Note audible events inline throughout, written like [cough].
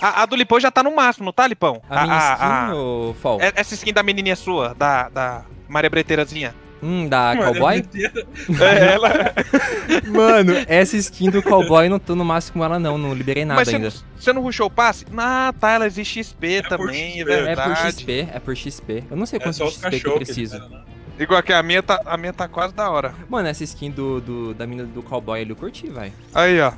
A, a do Lipão já tá no máximo, não tá, Lipão? A minha skin, a- ô Fall? é- Essa skin da menininha sua, da, da Maria Breteirazinha. Hum, da Mano, cowboy? É, ela... [laughs] Mano, essa skin do cowboy não tô no máximo com ela não, não liberei nada Mas ainda. você não rushou o passe? Ah, tá, ela existe XP também, é XP. É verdade. por XP, é por XP. Eu não sei É quanto XP que eu preciso. libera, né? Igual que a minha tá, a minha tá quase da hora. Mano, essa skin do, do- da mina do cowboy ali eu curti, vai. Aí, ó.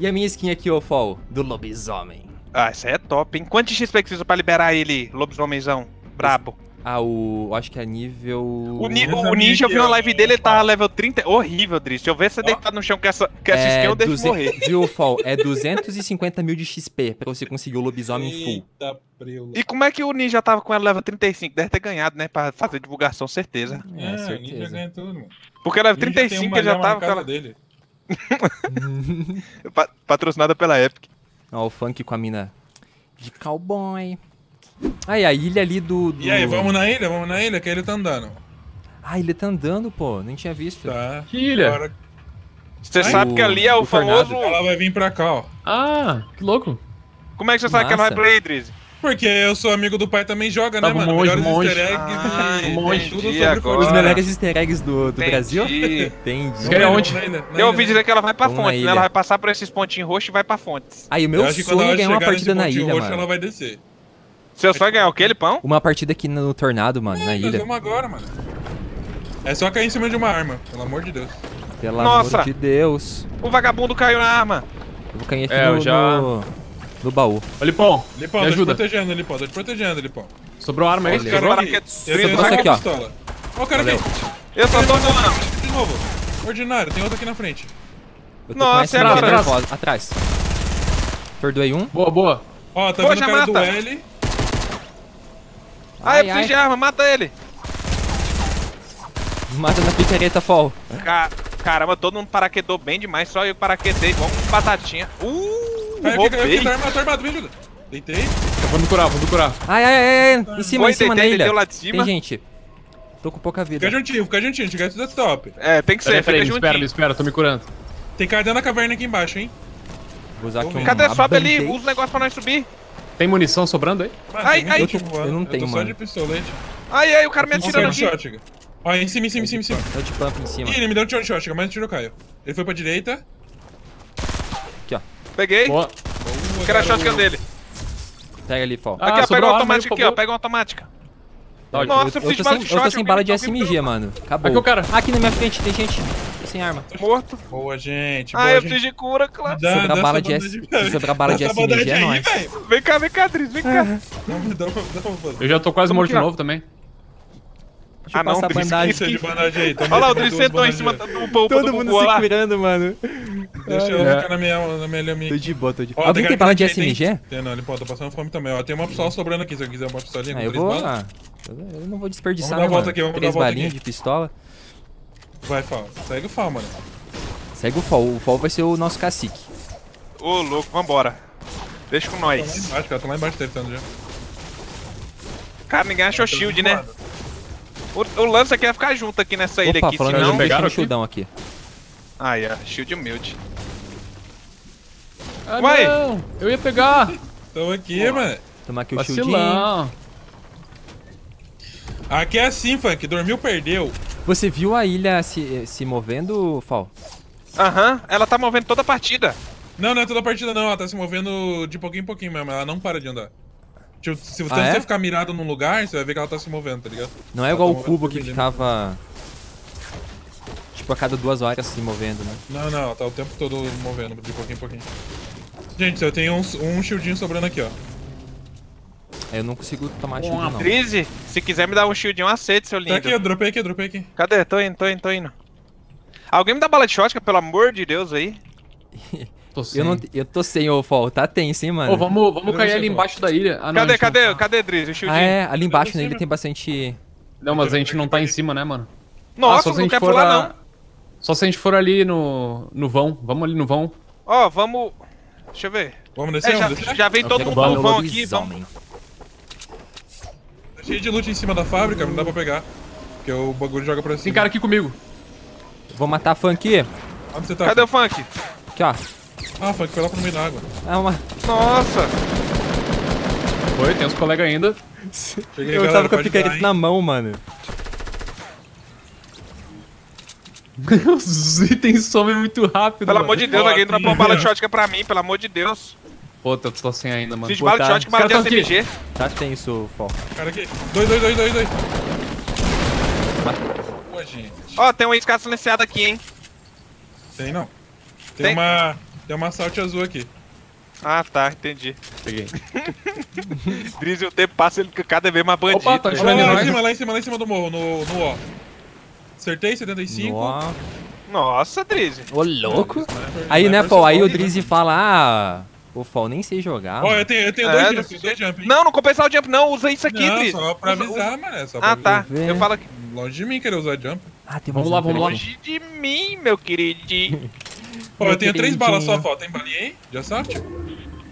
E a minha skin aqui, ô Fall, do lobisomem. Ah, essa aí é top, hein? Quanto de XP que precisa pra liberar ele, lobisomenzão? Brabo. Ah, o. eu Acho que é nível. O, Ni- o Ninja, eu vi uma live dele, ele tava level 30. Horrível, Driz. Se eu ver você Ó. deitado no chão com essa, com essa skin, eu deixo duze- morrer. [laughs] Viu, Fall? É 250 mil de XP pra você conseguir o lobisomem full. Eita, preula. E como é que o Ninja tava com ela level 35? Deve ter ganhado, né? Pra fazer divulgação, certeza. É, É, Ninja certeza. ganha tudo, mano. Porque level Ninja tem 35 uma ele já tava ela, dele. [laughs] pa- patrocinada pela Epic. Ó, o funk com a mina de cowboy. Aí, a ilha ali do. do... E aí, vamos na ilha? Vamos na ilha, que ele tá andando. Ah, ele tá andando, pô. Nem tinha visto. Tá. Que ilha? Agora Você Ai, sabe que ali é o, o tornado. famoso. ela vai vir pra cá, ó. Ah, que louco. Como é que você sabe que ela vai Massa. pra aí, Driz? Porque eu sou amigo do pai também joga, né, mano? monge, Melhores monge. easter eggs Ah, e monge. tudo entendi sobre agora. Os melhores easter eggs do, do Brasil? Entendi. Entendi. Ir aonde? Na ilha, na Eu ouvi dizer que ela vai pra Vamos na Fontes, né? Ela vai passar por esses pontinhos roxos e vai pra Fontes. Aí, o meu Eu acho que quando sonho é ganhar uma partida na ilha, roxo, mano. ela vai descer. Seu sonho é ganhar o quê, Lipão? Uma partida aqui no tornado, mano, na É, nós ilha. vamos agora, mano. É só cair em cima de uma arma, pelo amor de Deus. Pelo Nossa. amor de Deus. O vagabundo caiu na arma. Eu vou cair aqui É, no, eu já- no, no baú. Ô, Lipão, Lipão, me tô te ajuda. protegendo, Lipão, tô te protegendo, Lipão. Sobrou arma aí? Sobrou? Cara, que- Eu Sobrou tenho essa só aqui, ó. pistola. Ó o cara Valeu. aqui. Eu só tô voando. De novo. Ordinário, tem outro aqui na frente. Nossa, com essa é atrás. Atrás. Perdoei um. Boa, boa. Ó, tá Pô, vendo o já cara do mata. L. Ah, Ai, eu preciso ai. de arma, mata ele. Mata na picareta, Fall. Ca- Caramba, todo mundo paraquedou bem demais, só eu paraquedei igual um batatinha. Uh, Aqui, roubei. tá armado, tá armado, me ajuda. Deitei. Eu vou me curar, vou me curar. Ai, ai, ai, ai. Em cima, Foi, em cima deitei, na ilha. lá de cima. Tem gente. Tô com pouca vida. Fica juntinho, fica juntinho, chegar tudo é top. É, tem que ser, fica espera, me juntinho. espera, tô me curando. Tem cara dentro da caverna aqui embaixo, hein? Vou usar aqui um Cadê? Sobe ali, usa o negócio pra nós subir. Tem munição sobrando aí? Ai, ai. Eu tô- eu não tenho, tô só de pistolete. Ai, ai, o cara me atirando aqui. shot, chega. Ó, em cima, em cima, em cima, em cima. Eu de pump em cima. Ih, ele me deu um shot, chega, mas tirou Caio. Ele foi pra direita. Peguei. Boa. Boa, Quero a shotgun dele. Pega ali, Fall. Ah, aqui, ó, pega uma automática aqui, ó. Pega uma automática. Tá. Nossa, eu Eu preciso de tô, sem, de eu tô shot. sem bala de SMG, mano. Acabou. Aqui o cara. Aqui na minha frente tem gente sem arma. Morto. Boa, gente. Ah, boa, eu gente. preciso de cura, claro. Dá- Sobrar bala de S- se sobrar bala de SMG é nóis. Vem cá, vem cá, Dris, vem cá. [laughs] Eu já tô quase morto de é? novo também. Deixa eu Ah, não, passar bandagem. De Olha lá, o Dris sentou em cima do polvo Todo do mundo se curando, mano. Deixa eu É. ficar na minha, na minha ilha minha. Tô de boa, tô de Ó, Alguém tem bala de SMG? Tem, não, ele pode, tô passando fome também. Ó, tem uma pistola sobrando aqui, se eu quiser uma pistolinha Ah, com eu vou. balas. Ah, eu não vou desperdiçar, Vamos dar né, volta mano? aqui, vamos dar Três a volta balinhas aqui. de pistola. Vai, Fal. Segue o Fal, mano. Segue o Fall. O Fall vai ser o nosso cacique. Ô, louco, vambora. Deixa com Tá lá nós. embaixo, cara. Tá lá embaixo tentando já. Cara, ninguém achou shield, né? O, o lance aqui é ficar junto aqui nessa ilha Opa, aqui, falando senão... pegaram aqui? aqui. Ah, é, shield humilde. Ah, Vai. não. Eu ia pegar. [laughs] Tô aqui, mano. Toma aqui o shieldinho. Vacilão. Aqui é assim, Funk. Dormiu, perdeu. Você viu a ilha se, se movendo, Fall? Aham, ela tá movendo toda a partida. Não, não é toda a partida, não. Ela tá se movendo de pouquinho em pouquinho mesmo. Ela não para de andar. Tipo, se você, Ah, é? ficar mirado num lugar, você vai ver que ela tá se movendo, tá ligado? Não é Ela igual tá o cubo que milímetro. ficava. Tipo, a cada duas horas se movendo, né? Não, não, tá o tempo todo movendo, de pouquinho em pouquinho. Gente, eu tenho um, um shieldinho sobrando aqui, ó. Aí eu não consigo tomar shield, não. Drizzy, se quiser me dar um shield, eu aceito, seu Tá lindo. aqui, eu dropei aqui, eu dropei aqui. Cadê? Tô indo, tô indo, tô indo. Alguém me dá bala de shotgun, pelo amor de Deus, aí. [laughs] Tô sem. Eu, não, eu tô sem o Fall, tá tenso, hein, mano? Ô, vamos, vamos Eu cair ali embaixo da ilha. Ah, não, cadê, gente não cadê, tá. cadê, Drizzy, o shieldinho? Ah, é, ali embaixo né, sei, ele tem bastante. Não, mas a gente não tá em cima, né, mano? Nossa, só se a não gente quer for pular, a- não. Só se a gente for ali no, no vão. Vamos ali no vão. Ó, vamos... Deixa eu ver. Vamos descer, É, já, vamos descer? já vem Eu todo mundo no vão aqui, vamos... Tá cheio de loot em cima da fábrica, não dá pra pegar. Porque o bagulho joga pra cima. Tem cara aqui comigo. Vou matar a funk. Onde você tá? Cadê o funk? Aqui, ó. Ah, que foi lá pro meio da água. Ah, uma... Nossa! Foi, tem uns colegas ainda. Cheguei, Eu galera, tava com a picareta na mão, mano. [laughs] Os itens somem muito rápido. Pelo mano. amor de Deus, Ó, alguém dropou uma bala de shotgun pra mim, pelo amor de Deus. Pô, eu tô sem ainda, mano. Pô, bala de tá. shotgun, bala de tão SMG. Tá tenso, Fol. Cara aqui. Dois, dois, dois, dois, dois. Boa, gente. Ó, tem uma escada silenciada aqui, hein. Tem não. Tem, Tem. uma. Tem uma salte azul aqui. Ah, tá, entendi. Peguei. [laughs] Drizzy, o tempo passa, ele fica cada vez mais bandido. Opa, tá lá, lá em cima, lá em cima, lá em cima do morro, no, no O. Acertei, 75. Nó. Nossa, Drizzy. Ô, louco. Sniper, Aí, né, Fol, aí o. Drizzy fala, ah, o Fol nem sei jogar. Ó, mano. eu tenho, eu tenho É, dois não jumps, dois jumps. hein? Não, não compensar o jump, não. Usa isso aqui, Não, Drizzy. só pra Usa- avisar, mano. é Só pra Ah, tá. ver. Eu falo que. Longe de mim querer usar jump. Ah, tem Vamos uma lá, vamos aqui. Longe de mim, meu queridinho. Ó, Meu eu tenho três balas só, falta. Tem balinha aí? De assalto?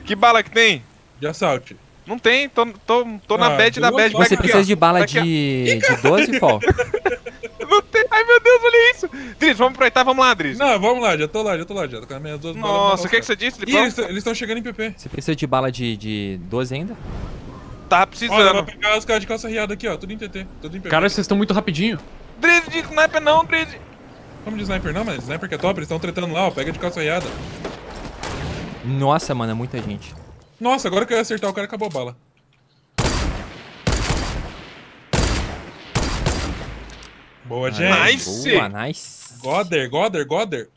que bala que tem? De assalto. Não tem, tô, tô, tô na Ah, bad da duas bad. Você aqui, precisa de bala aqui, de, de 12, Fol? [laughs] ó. Não tem. Ai, meu Deus, olha isso. Drizzy, vamos aproveitar, vamos lá, Drizzy. Não, vamos lá, já tô lá, já tô lá, já tô com as minhas duas. Nossa, o pra que, que passar. você disse, Ih, eles estão chegando em PP. Você precisa de bala de, de 12 ainda? Olha, eu precisando. vou pegar os caras de calça riada aqui, ó. Tudo em TT, tudo em PP. Cara, vocês estão muito rapidinho. Drizzy de sniper não, Drizzy. Como de sniper não, mas sniper que é top, eles estão tretando lá, ó. Pega de calça riada. Nossa, mano, é muita gente. Nossa, agora que eu ia acertar o cara, acabou a bala. Boa, gente. Nice. Boa, nice. Goder, Goder, Goder.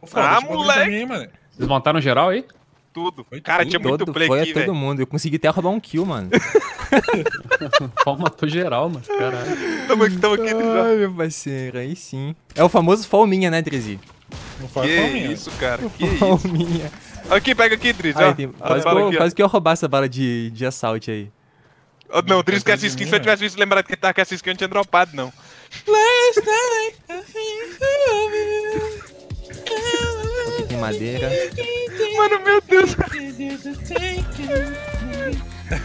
Ô, Ah, moleque. mano. Vocês montaram geral aí? Tudo. Foi Cara, tudo. tinha muito Todo, play foi aqui, a todo mundo. Eu consegui até roubar um kill, mano. [laughs] Pau matou geral, mano. Caralho. Tamo aqui, tamo aqui, Drizzy. Ai, meu parceiro, aí sim. É o famoso Falminha, né, Drizzy? Não faz Que isso, cara. Que isso. Falminha. Aqui, pega aqui, Drizzy. Aí, tem- quase, que eu, quase que eu ia roubar essa bala de, de assalto aí. Não, o Drizzy quer essa skin. Se eu tivesse visto lembrado que ele tava com essa skin, eu não tinha dropado, não. Aqui tem madeira. Mano, meu Deus.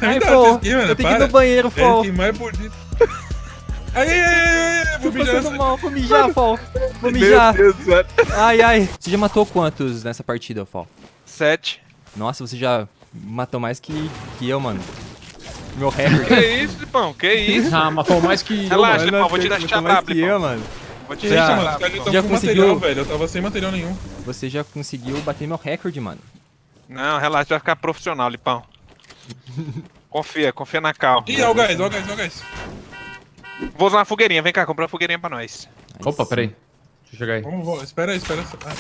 Ai, mano, eu tenho que ir no banheiro, É Fol. que mais bonito. Aí, aí, aí, aí, Tô vou mijar passando mal, vou mijar, Fol. Vou Meu mijar. Deus, mano. Ai, ai. Você já matou quantos nessa partida, Fol? Sete. Nossa, você já matou mais que, que eu, mano. Meu recorde. Que isso, Lipão? Que isso? Ah, matou mais que. Relaxa. Lipão, vou te dar Matou chave, Lipão. mano. Vou te Gente, Já- estão já conseguiu? material, velho. Eu tava sem material nenhum. Você já conseguiu bater meu recorde, mano. Não, relaxa, vai ficar profissional, Lipão. Confia, confia na calma. Ih, ó o gás, ó o gás, ó o gás. Vou usar uma fogueirinha, vem cá, comprar uma fogueirinha pra nós. Opa, peraí. Deixa eu chegar aí. Vamos, vamos, espera aí, espera aí. Ah, tá.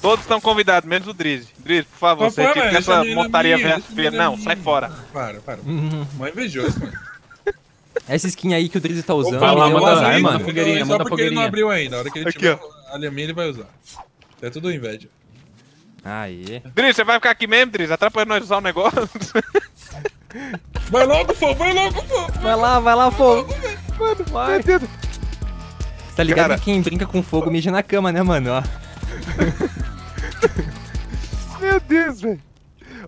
Todos estão convidados, menos o Drizzy. Drizzy, por favor, Qual você a essa montaria minha, velha. deixa a menina Não, minha. sai fora. Para, para. Mó invejoso, mano. [laughs] Essa skin aí que o Drizzy tá usando, Vai lá, manda azar, aí, mano. fogueirinha, Só manda porque ele não fogueirinha. abriu ainda. A hora que ele Aqui, tiver a minha ele vai usar. É tudo inveja. Aê. Drizzy, você vai ficar aqui mesmo, Drizzy? Atrapalhando nós usar o negócio? [laughs] Vai logo, Fô, vai logo, Fô. Vai lá, vai lá, fogo. Mano, vai. Você tá ligado Cara. que quem brinca com fogo mija na cama, né, mano? Ó. [laughs] [laughs] Meu Deus, velho.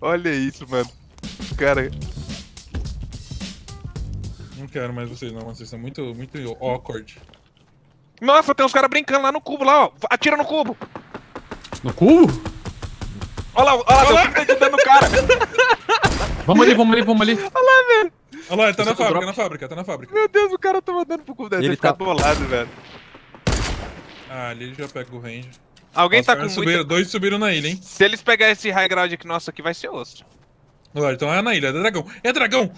Olha isso, mano. Cara, Não quero mais vocês não, vocês são muito, muito awkward. Nossa, tem uns caras brincando lá no cubo, lá, ó. Atira no cubo. No cubo? Olha lá, olha lá, tem um dando no cara. [laughs] Vamos ali, vamos ali, vamos ali. Olha lá, ele tá na Esse é o fábrica, na fábrica, tá na fábrica. Meu Deus, o cara tá mandando pro cubo. Deve Ele tá- bolado, velho. Ah, ali ele já pega o range. Alguém tá com muito... subiram, Dois subiram na ilha, hein? Se eles pegarem esse high ground aqui nosso aqui, vai ser osso. Lá, então é na ilha, é dragão. É dragão!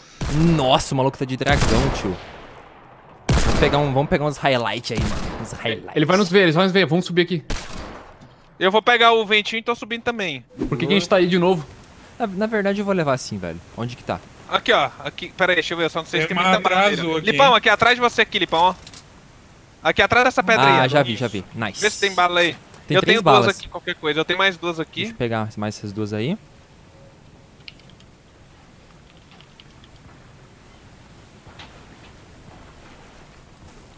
Nossa, o maluco tá de dragão, tio. Vamos pegar, um, vamos pegar uns highlights aí, mano. Uns highlights. Ele vai nos ver, eles vão nos ver. Vamos subir aqui. Eu vou pegar o ventinho e tô subindo também. Por que, que a gente tá aí de novo? Na, na verdade, eu vou levar assim, velho. Onde que tá? Aqui, ó. Aqui, pera aí, deixa eu ver. Eu só não sei se Tem tem muita madeira. aqui, Lipão, hein? aqui atrás de você aqui, Lipão, ó. Aqui atrás dessa pedra aí. Ah, já vi, já vi. Nice. Vê se tem bala aí. Tem eu três tenho balas. duas aqui, qualquer coisa. Eu tenho mais duas Deixa aqui. eu pegar mais essas duas aí.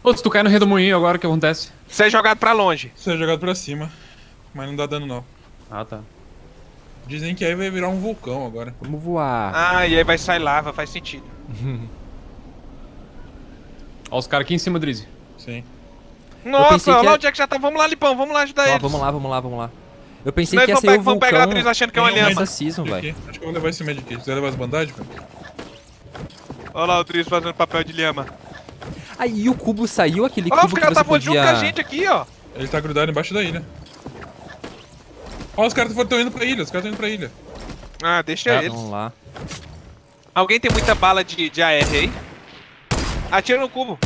Ô, se tu cair no redemoinho agora, o que acontece? Você é jogado pra longe. Você é jogado pra cima. Mas não dá dano não. Ah, tá. Dizem que aí vai virar um vulcão agora. Vamos voar. Ah, e aí vai sair lava, faz sentido. [laughs] Ó, os caras aqui em cima, Drizzy. Sim. Nossa, olha lá onde é que já tá. Vamos lá, Lipão, vamos lá ajudar Ó, eles. vamos lá, vamos lá, vamos lá. Eu pensei Nós que ia ser o vamos pegar a vulcão atriz achando que é uma um season, velho. Aqui. Acho que eu vou levar esse medkit. Você vai levar as bandagens, velho? Olha lá o Driz fazendo papel de lhama. Aí o cubo saiu, aquele Olha, cubo que caras você estavam junto com a podia... gente aqui, ó. Ele tá grudado embaixo da ilha. Ó, os caras estão indo pra ilha, os caras estão indo pra ilha. Ah, deixa É, eles. Vamos lá. Alguém tem muita bala de, de AR aí? Atira no cubo.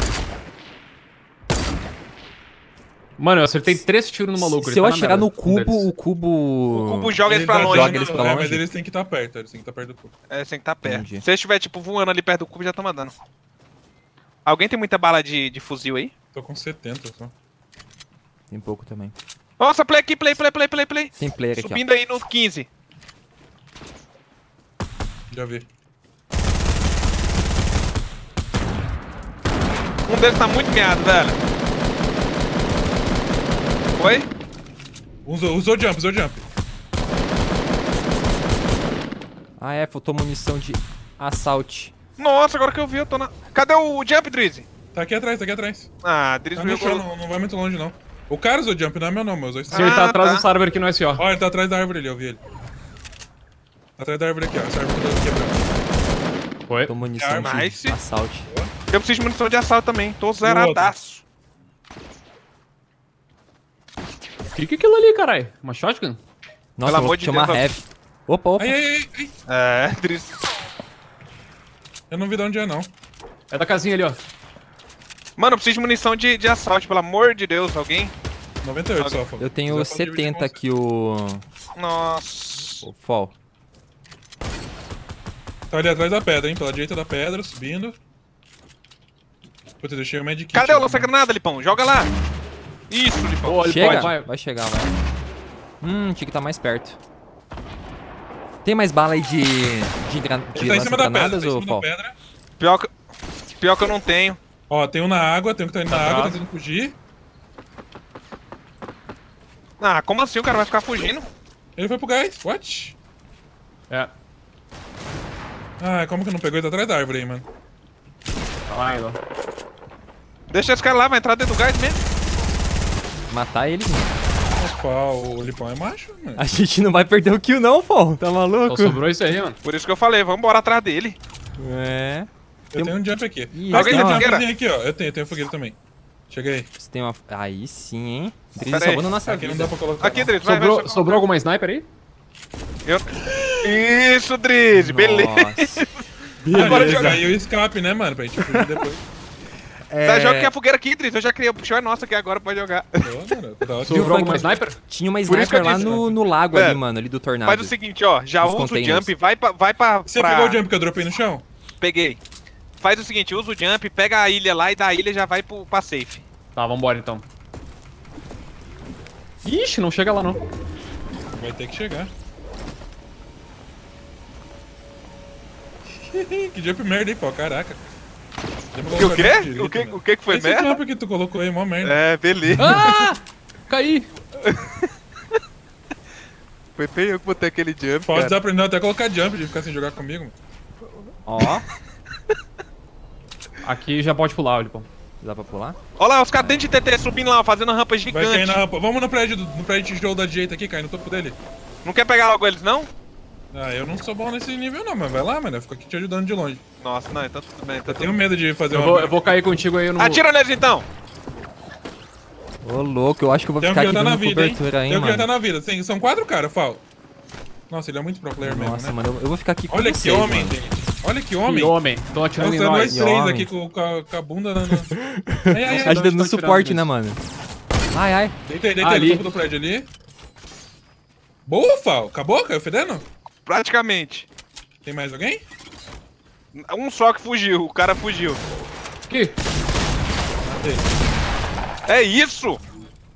Mano, eu acertei três tiros no maluco. ele Se eu tá atirar no cubo, deles. o cubo... O cubo joga eles pra tá longe. joga eles pra é, longe. mas eles têm que estar perto, eles têm que estar perto do cubo. É, você tem que estar perto. Entendi. Se eles estiver, tipo, voando ali perto do cubo, já tá mandando. Alguém tem muita bala de, de fuzil aí? Tô com 70 só. Tem pouco também. Nossa, play aqui, play, play, play, play, play. Tem player aqui, ó. Subindo aí no 15. Já vi. Um deles tá muito meado, velho. Oi? Usou, usou jump, usou jump. Ah, é, faltou munição de assault. Nossa, agora que eu vi, eu tô na... Cadê o jump, Drizzy? Tá aqui atrás, tá aqui atrás. Ah, Drizzy Tá no chão, não, não vai muito longe não. O cara usou jump, não é meu nome, eu usou isso. Se ele tá Ah, atrás tá. do server aqui no SO. Ó, ele tá atrás da árvore ali, eu vi ele. Tá atrás da árvore aqui, ó. Essa árvore tá quebrando. Foi. Faltou munição de Nice. assault. Eu preciso de munição de assalto também. Tô zeradaço. O que que é aquilo ali, caralho? Uma shotgun? Nossa, Pelo vou de chamar Deus, heavy. Opa, opa. Ai, ai, ai. É, [laughs] Drizzy. Eu não vi de onde é, não. É da casinha ali, ó. Mano, eu preciso de munição de, de assalto, pelo amor de Deus, alguém? 98 só, Fábio. Eu tenho Se quiser, pode dividir 70 com aqui o... Nossa. o fall. Tá ali atrás da pedra, hein? Pela direita da pedra, subindo. Puta, eu deixei o medkit. Cadê o lança-granada, Lipão? Joga lá. Isso, Lipão. Chega, pode, vai. vai. chegar, vai. Hum, tinha que estar mais perto. Tem mais bala aí de, de, gra... de Ele tá em cima da pedra, tá ou da pedra. Pior que, pior que eu não tenho. Ó, tem um na água, tem um que tá indo na Tá água, atrás. tentando fugir. Ah, como assim o cara vai ficar fugindo? Ele foi pro gás, what? É. Ah, como que não pegou? Ele tá atrás da árvore aí, mano. Tá lá ainda. Deixa esse cara lá, vai entrar dentro do gás mesmo. Matar eles, mano. Nossa, pau, o Lipão é macho, mano. A gente não vai perder o kill não, fall. Tá maluco? Só sobrou isso aí, mano. Por isso que eu falei, vamos embora atrás dele. É. Eu tenho um jump aqui. Ih, Alguém tem tem uma- fogueira aqui, ó. Eu tenho, eu tenho fogueira também. Chega aí. Você tem uma... Aí sim, hein? Drizzy salvando nossa Aqui não vida. dá pra colocar. Aqui, não. Drizzy, vai, Sobrou, vai. sobrou alguma sniper aí? Eu... Isso, Drizzy, beleza. Agora Beleza. jogar aí o escape, né, mano? Pra gente fugir depois. Tá, joga que a fogueira aqui, Drizzy. Eu já criei, o puxão é nosso aqui agora, pode jogar. Tá. [laughs] Sobrou alguma sniper? Tinha uma sniper lá disse, no, no lago ali, Velho, mano, ali do tornado. Faz o seguinte, ó, já usa o jump, vai pra... Vai pra, Você pra... pegou o jump que eu dropei no chão? Peguei. Faz o seguinte, usa o jump, pega a ilha lá e da ilha já vai pro, pra safe. Tá, vambora então. Ixi, não chega lá não. Vai ter que chegar. [laughs] que jump merda, hein, pô? Caraca. O quê? direito, O que, mano. o que que foi Esse merda? jump que tu colocou aí, mó merda. É, beleza. [laughs] Ah! Caí! [laughs] Foi bem eu que botei aquele jump, Pode cara. desaprender até colocar jump de ficar sem jogar comigo. Ó, [laughs] Aqui já pode pular, Olipão. dá pra pular? Olha lá, os caras dentro de TT subindo lá, fazendo rampa Vai cair gigante. na rampa. Vamos no prédio, do- no prédio de tijolo da direita aqui, cai no topo dele. Não quer pegar logo eles, não? Ah, eu não sou bom nesse nível não, mas vai lá, mano. Eu fico aqui te ajudando de longe. Nossa, não, então tudo bem. Então Eu tudo tenho medo de fazer Eu uma... vou, eu vou cair contigo aí no... Atira neles então! Ô, louco, eu acho que eu vou Tem ficar que aqui tá na dando vida, hein? cobertura aí, Tem um que tá mano. na vida. Tem- são quatro caras, Fal. Nossa, ele é muito pro player Nossa, mesmo, né? mano, eu, vou ficar aqui com Olha que vocês, homem, mano. gente. Olha que Que homem. homem. Tô atirando em Nossa, nós nós. Que três homem. aqui com, com a, com a bunda na... [laughs] Ai, ai, ai. Nossa, Ajudando no Estão suporte, né, mano? Ai, ai. Deitei, deitei Ali. no topo do prédio ali. Boa, Fal. Acabou? Caiu fedendo? Praticamente. Tem mais alguém? Um só que fugiu, o cara fugiu. Aqui. Matei. É isso!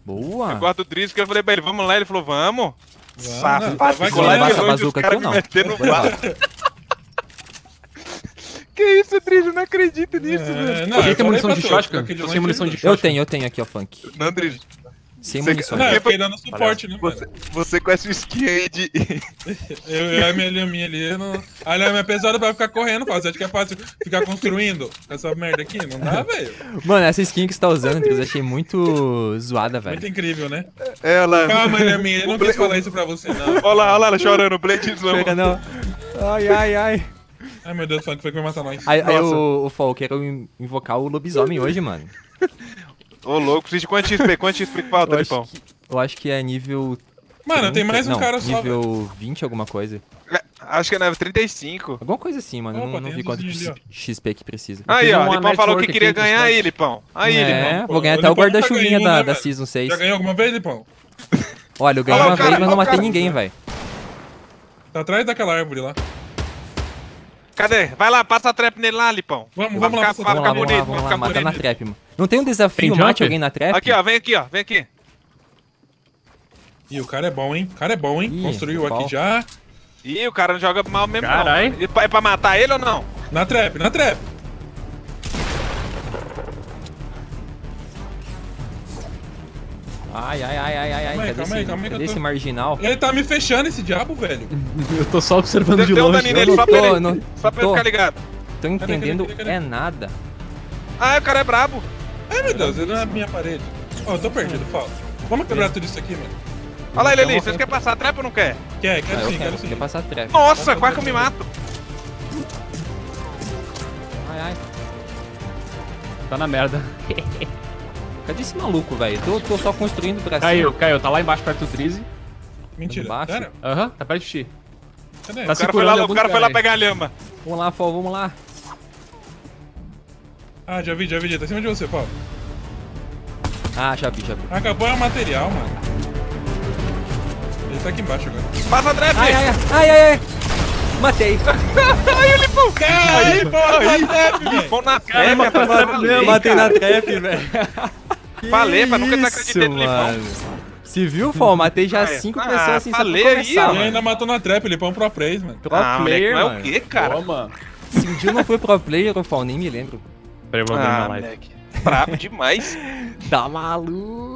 Boa. Eu gosto do Drizzy, que eu falei pra ele, vamos lá, ele falou, vamos. Safado. que levar vai, essa vai. bazuca aqui ou não? [laughs] Que isso, Drizzy, eu não acredito nisso, É, velho. não, eu tem munição de shotgun? Eu. Eu tenho, eu tenho aqui, ó, Funk. Não, Drizzy. Sem Você- munições. Não, eu fiquei dando suporte, né, Você, mano? você com essa skin aí de. [laughs] Eu, eu a minha lhaminha ali, não... a é pesada pra ficar correndo, fácil. Você acha que é fácil ficar construindo essa merda aqui? Não dá, velho. Mano, essa skin que você tá usando, eu achei muito zoada, velho. Muito incrível, né? Ela. Calma, lhaminha, ele não quis falar isso pra você, não. Olha lá, olha lá, ela chorando, Bladezão. Chega não. Ai, ai, ai. Ai, meu Deus, o funk foi que vai matar nós. Aí, aí o, o Fall, eu quero in- invocar o lobisomem hoje, mano. [laughs] Ô, louco, precisa de quanto XP? Quanto XP que falta, Lipão? eu acho que é nível. Mano, tem 30, mais um não, cara só, velho. Nível 20, alguma coisa. É, Acho que é level 35. Alguma coisa assim, mano. Opa, não não tem vi quanto ali, XP que precisa. Aí, ó, Lipão falou que queria ganhar aí. Lipão. Aí, é, Lipão. vou ganhar até o nunca guarda-chuvinha da, né, da? Season 6. Já ganhou alguma vez, Lipão? Olha, eu ganhei lá uma cara, vez, mas não matei cara. ninguém, velho. Tá atrás daquela árvore lá. Cadê? Vai lá, passa a trap nele lá, Lipão. Vamos, vai vamos lá, vai Vamos lá, ficar vamos bonito, lá, vai vamos lá, ficar mata na trap, mano. Não tem um desafio, Tem mate alguém na trap? Aqui, ó, vem aqui, ó, vem aqui. Ih, o cara é bom, hein? O cara é bom, hein? Ih, Construiu aqui já. Ih, o cara não joga mal mesmo, Carai. não. E pa- É pra matar ele ou não? Na trap, na trap. Ai, ai, ai, ai, ai, ai. Calma aí, Cadê, calma esse, aí, calma cadê tô- esse marginal? Ele tá me fechando esse diabo, velho. [laughs] Eu tô só observando Deu de deu um longe. nele só pra tô, ele, não só pra ele tô. ficar ligado. Tô entendendo cadê, cadê? é nada. Ah, o cara é brabo. Ai, meu Deus, ele não é minha parede. Ó, eu tô perdido, fala. Vamos quebrar tudo isso aqui, mano. Olha lá ele ali, Então, vocês querem passar a trap ou não quer? Quer, Ah, quero eu sim, quero, quero sim. quer passar trap. Nossa, quase que eu me mato. Ai, ai. Tá na merda. [laughs] Cadê esse maluco, velho? Tô, tô só construindo pra cima. Caiu, caiu. Tá lá embaixo perto do Trize. Mentira. Aham, tá perto de ti. Cadê? Tá O cara foi lá, segurando o cara foi lá pegar a lhama. Vamos lá, Fall, vamos lá. Ah, já vi, já vi, já tá em cima de você, Paulo. Ah, já vi, já vi. Acabou é o material, mano. Ele tá aqui embaixo agora. Passa a trap. Ai, ai, ai, ai, ai, ai. Matei. [laughs] Aí, Lipão. Aí, porra, aí. trap, velho. Lipão na trap, rapaz. mesmo, Matei na trap, velho. [laughs] Falei, pra nunca Isso, desacreditei no mano. Se viu, Fall? Matei já Ah, cinco ah, pessoas sem falei saber aí, começar. Ele mano. ainda matou na trap, ele põe um pro praise, mano. Pro Ah, moleque, player, é mano. o quê, cara? Toma. Se um dia eu não fui pro player, Fall, nem me lembro. Peraí, eu abrir Ah, minha live. Brabo demais. [laughs] Tá maluco.